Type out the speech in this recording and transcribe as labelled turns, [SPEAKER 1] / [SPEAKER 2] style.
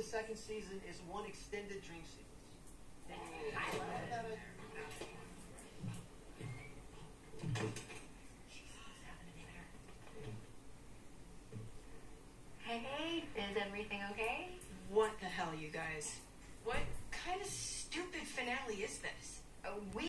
[SPEAKER 1] The second season is one extended dream sequence.
[SPEAKER 2] Hey, hey, is everything okay?
[SPEAKER 3] What the hell, you guys? What kind of stupid finale is this?
[SPEAKER 2] Uh, we